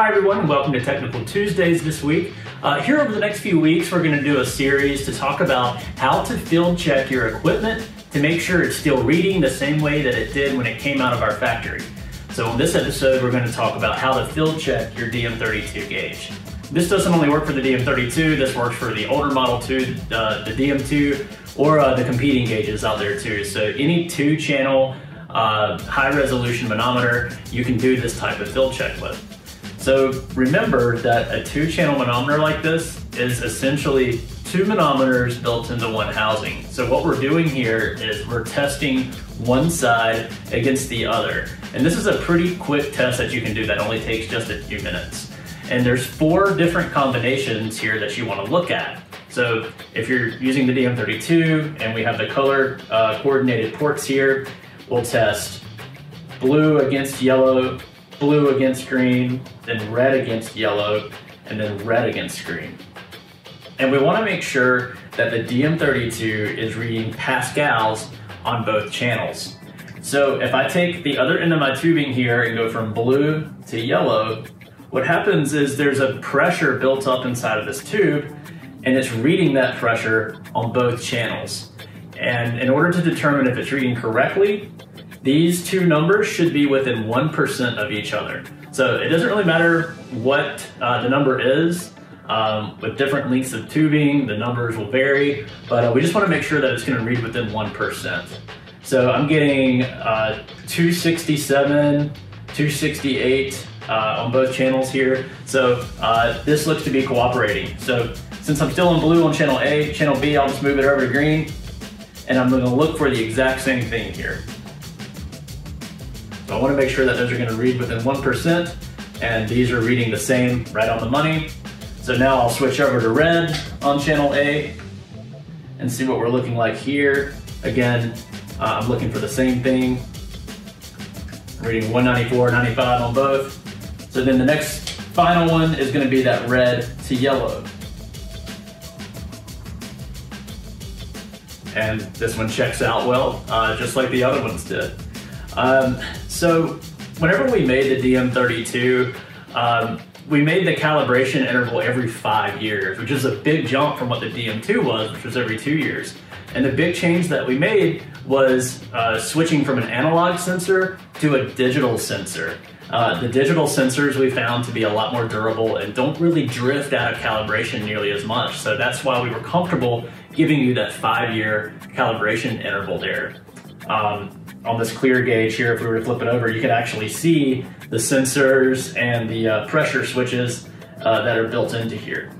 Hi everyone, welcome to Technical Tuesdays this week. Uh, here over the next few weeks, we're going to do a series to talk about how to field check your equipment to make sure it's still reading the same way that it did when it came out of our factory. So in this episode, we're going to talk about how to field check your DM32 gauge. This doesn't only work for the DM32, this works for the older Model 2, uh, the DM2, or uh, the competing gauges out there too. So any two channel uh, high resolution manometer, you can do this type of field check with. So remember that a two channel manometer like this is essentially two manometers built into one housing. So what we're doing here is we're testing one side against the other. And this is a pretty quick test that you can do that only takes just a few minutes. And there's four different combinations here that you wanna look at. So if you're using the DM32 and we have the color uh, coordinated ports here, we'll test blue against yellow, blue against green, then red against yellow, and then red against green. And we wanna make sure that the DM32 is reading pascals on both channels. So if I take the other end of my tubing here and go from blue to yellow, what happens is there's a pressure built up inside of this tube and it's reading that pressure on both channels. And in order to determine if it's reading correctly, these two numbers should be within 1% of each other. So it doesn't really matter what uh, the number is. Um, with different lengths of tubing, the numbers will vary, but uh, we just want to make sure that it's going to read within 1%. So I'm getting uh, 267, 268 uh, on both channels here. So uh, this looks to be cooperating. So since I'm still in blue on channel A, channel B, I'll just move it over to green, and I'm going to look for the exact same thing here. So I want to make sure that those are going to read within 1%, and these are reading the same right on the money. So now I'll switch over to red on channel A and see what we're looking like here. Again, uh, I'm looking for the same thing. I'm reading 194, 95 on both. So then the next final one is going to be that red to yellow. And this one checks out well, uh, just like the other ones did. Um, so whenever we made the DM32, um, we made the calibration interval every five years, which is a big jump from what the DM2 was, which was every two years. And the big change that we made was uh, switching from an analog sensor to a digital sensor. Uh, the digital sensors we found to be a lot more durable and don't really drift out of calibration nearly as much. So that's why we were comfortable giving you that five year calibration interval there. Um, on this clear gauge here, if we were to flip it over, you can actually see the sensors and the uh, pressure switches uh, that are built into here.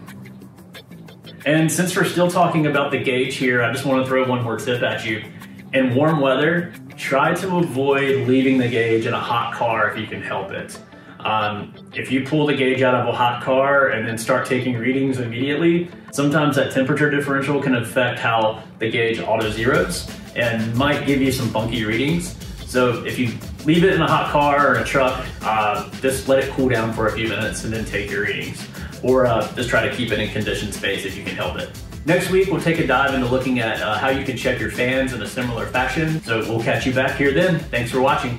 And since we're still talking about the gauge here, I just want to throw one more tip at you. In warm weather, try to avoid leaving the gauge in a hot car if you can help it. Um, if you pull the gauge out of a hot car and then start taking readings immediately, sometimes that temperature differential can affect how the gauge auto zeros and might give you some funky readings. So if you leave it in a hot car or a truck, uh, just let it cool down for a few minutes and then take your readings. Or uh, just try to keep it in conditioned space if you can help it. Next week, we'll take a dive into looking at uh, how you can check your fans in a similar fashion. So we'll catch you back here then. Thanks for watching.